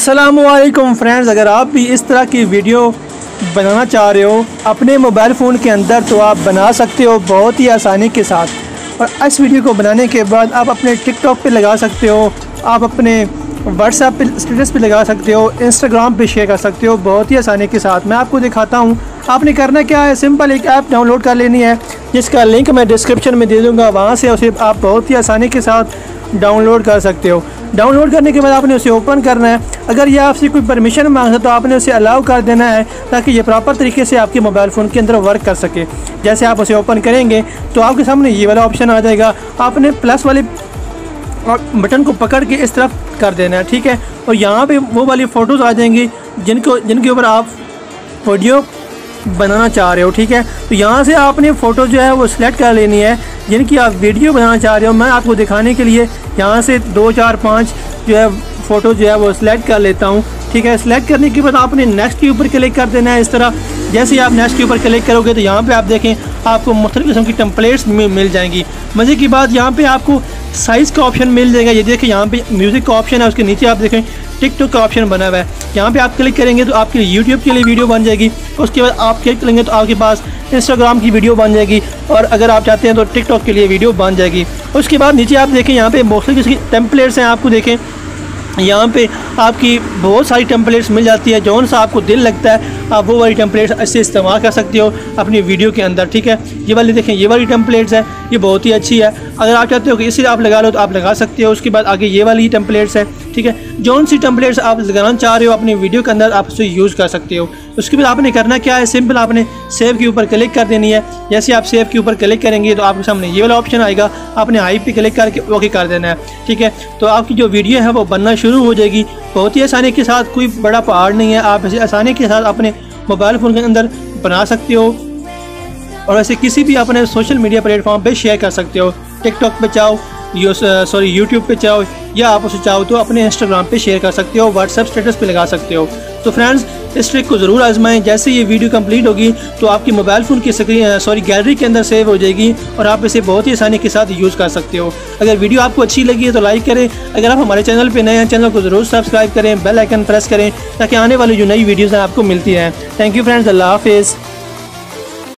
असलकुम फ्रेंड्स अगर आप भी इस तरह की वीडियो बनाना चाह रहे हो, अपने मोबाइल फ़ोन के अंदर तो आप बना सकते हो बहुत ही आसानी के साथ। और इस वीडियो को बनाने के बाद आप अपने टिकटॉक पे लगा सकते हो, आप अपने व्हाट्सएप पे स्टेटस पे लगा सकते हो इंस्टाग्राम पे शेयर कर सकते हो, बहुत ही आसानी के साथ। मैं आपको दिखाता हूँ आपने करना क्या है? सिंपल एक ऐप डाउनलोड कर लेनी है, जिसका लिंक मैं डिस्क्रिप्शन में दे दूँगा। वहाँ से उसे आप बहुत ही आसानी के साथ डाउनलोड कर सकते हो। डाउनलोड करने के बाद आपने उसे ओपन करना है। अगर ये आपसे कोई परमिशन माँगता तो आपने उसे अलाउ कर देना है, ताकि ये प्रॉपर तरीके से आपके मोबाइल फ़ोन के अंदर वर्क कर सके। जैसे आप उसे ओपन करेंगे तो आपके सामने ये वाला ऑप्शन आ जाएगा। आपने प्लस वाले बटन को पकड़ के इस तरफ़ कर देना है, ठीक है? और यहाँ पे वो वाली फ़ोटोज़ आ जाएँगी, जिनको, जिनके ऊपर आप वीडियो बनाना चाह रहे हो, ठीक है? तो यहाँ से आपने फ़ोटो जो है वो सिलेक्ट कर लेनी है जिनकी आप वीडियो बनाना चाह रहे हो। मैं आपको दिखाने के लिए यहाँ से दो, चार, पाँच जो है फ़ोटो जो है वो सिलेक्ट कर लेता हूँ, ठीक है? सिलेक्ट करने के बाद आपने नेक्स्ट के ऊपर क्लिक कर देना है इस तरह। जैसे ही आप नेक्स्ट के ऊपर क्लिक करोगे तो यहाँ पे आप देखें, आपको मुख्तु किस्म की टम्पलेट्स मिल जाएँगी। मज़े की बात, यहाँ पे आपको साइज़ का ऑप्शन मिल जाएगा। ये देखिए, यहाँ पे म्यूज़िक का ऑप्शन है, उसके नीचे आप देखें टिकटॉक का ऑप्शन बना हुआ है। यहाँ पे आप क्लिक करेंगे तो आपके यूट्यूब के लिए वीडियो बन जाएगी। उसके बाद आप क्लिक करेंगे तो आपके पास इंस्टाग्राम की वीडियो बन जाएगी। और अगर आप चाहते हैं तो टिकटॉक के लिए वीडियो बन जाएगी। उसके बाद नीचे आप देखें, यहाँ पे मोस्टली टेम्पलेट्स हैं, आपको देखें। यहाँ पे आपकी बहुत सारी टेम्पलेट्स मिल जाती है, जौन सा आपको दिल लगता है, आप वो वाली टेम्पलेट्स ऐसे इस्तेमाल कर सकते हो अपनी वीडियो के अंदर, ठीक है? ये वाली देखें, ये वाली टेम्पलेट्स है, ये बहुत ही अच्छी है। अगर आप चाहते हो कि इसी आप लगा लो तो आप लगा सकते हो। उसके बाद आगे ये वाली टेम्पलेट्स है, ठीक है? जौन सी टेम्पलेट्स आप लगाना चाह रहे हो अपनी वीडियो के अंदर, आप उसे यूज़ कर सकते हो। उसके बाद आपने करना क्या है? सिंपल आपने सेव के ऊपर क्लिक कर देनी है। जैसे आप सेव के ऊपर क्लिक करेंगे तो आपके सामने ये वाला ऑप्शन आएगा। आपने हाई पे क्लिक करके ओके कर देना है, ठीक है? तो आपकी जो वीडियो है, वो बनना शुरू हो जाएगी। बहुत ही आसानी के साथ कोई बड़ा पहाड़ नहीं है। आप इसे आसानी के साथ अपने मोबाइल फ़ोन के अंदर बना सकते हो। और ऐसे किसी भी अपने सोशल मीडिया प्लेटफॉर्म पे शेयर कर सकते हो। टिकटॉक पे चाहो सॉरी यूट्यूब पे चाहो, या आप उसे चाहो तो अपने इंस्टाग्राम पे शेयर कर सकते हो। व्हाट्सएप स्टेटस पे लगा सकते हो। तो फ्रेंड्स इस ट्रिक को ज़रूर आजमाएँ। जैसे ये वीडियो कंप्लीट होगी तो आपकी मोबाइल फ़ोन की स्क्रीन सॉरी गैलरी के अंदर सेव हो जाएगी और आप इसे बहुत ही आसानी के साथ यूज़ कर सकते हो। अगर वीडियो आपको अच्छी लगी है तो लाइक करें। अगर आप हमारे चैनल पर नए हैं चैनल को ज़रूर सब्सक्राइब करें बेल आइकन प्रेस करें, ताकि आने वाली जो नई वीडियोज़ हैं, आपको मिलती हैं। थैंक यू फ्रेंड्स अल्लाह हाफिज़